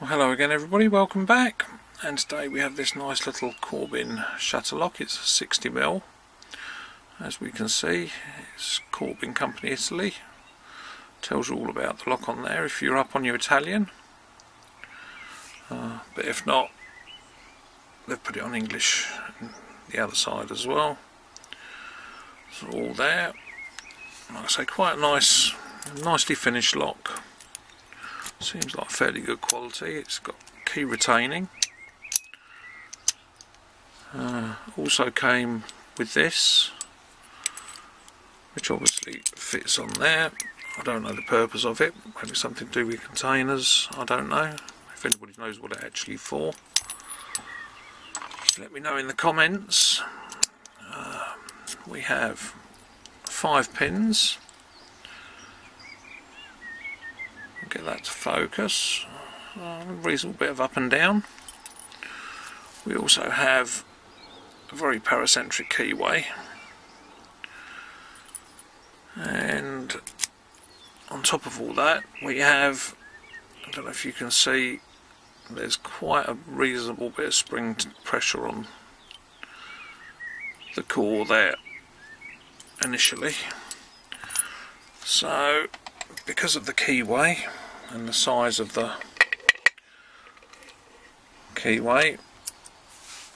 Well, hello again everybody, welcome back. And today we have this nice little Corbin shutter lock, it's 60mm as we can see it's Corbin Company Italy. Tells you all about the lock on there if you're up on your Italian. Uh, but if not they've put it on English the other side as well. It's all there. Like I say quite a nice nicely finished lock Seems like fairly good quality. It's got key retaining. Uh, also came with this, which obviously fits on there. I don't know the purpose of it. Maybe something to do with containers. I don't know. If anybody knows what it's actually for, let me know in the comments. Uh, we have five pins get that to focus. Uh, a reasonable bit of up and down. We also have a very paracentric keyway. And on top of all that we have I don't know if you can see there's quite a reasonable bit of spring pressure on the core there initially. So because of the keyway and the size of the keyway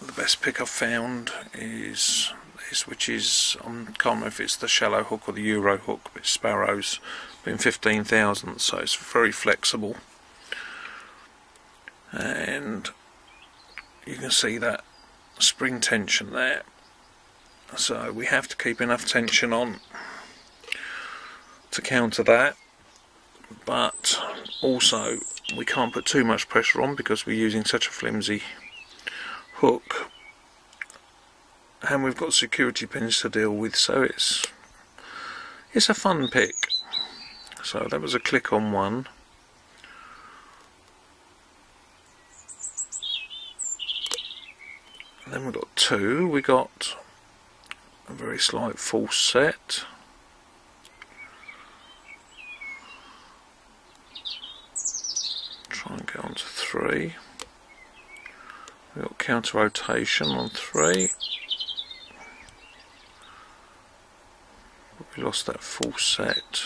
the best pick I've found is this which is I can't remember if it's the shallow hook or the euro hook but Sparrow's been 15,000 so it's very flexible. And you can see that spring tension there. So we have to keep enough tension on to counter that but also we can't put too much pressure on because we're using such a flimsy hook. And we've got security pins to deal with so it's it's a fun pick. So that was a click on one. Then we've got two. We got a very slight false set try and get on to three. We've got counter rotation on three. We lost that false set.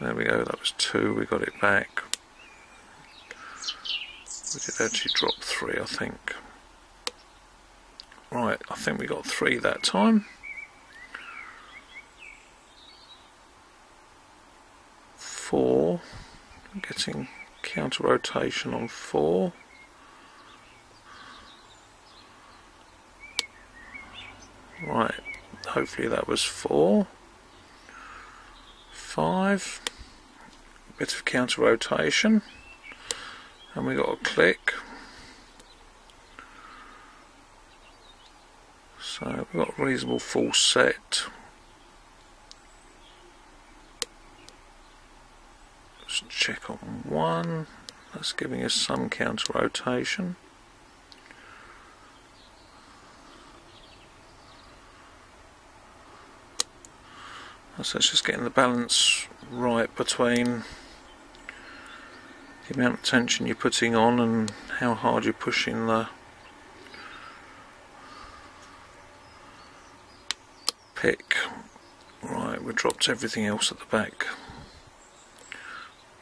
There we go, that was two, we got it back. We did actually drop three, I think. Right, I think we got three that time. Four, getting counter rotation on four. Right, hopefully that was four. Five, bit of counter rotation, and we got a click. So we've got a reasonable false set. Just check on one. That's giving us some counter rotation. So it's just getting the balance right between the amount of tension you're putting on and how hard you're pushing the pick. Right, we dropped everything else at the back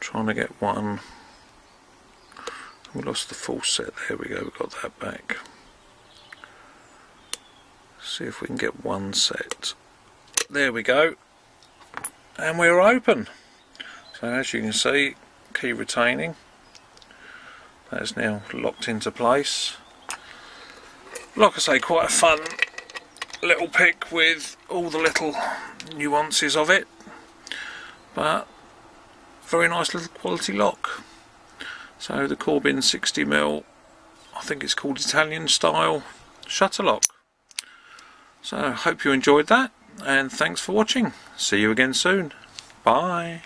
trying to get one. We lost the false set. There we go. We got that back. See if we can get one set. There we go. And we're open. So as you can see key retaining. That is now locked into place. Like I say quite a fun little pick with all the little nuances of it. But very nice little quality lock. So the Corbin 60mm, I think it's called Italian style shutter lock. So I hope you enjoyed that and thanks for watching. See you again soon. Bye.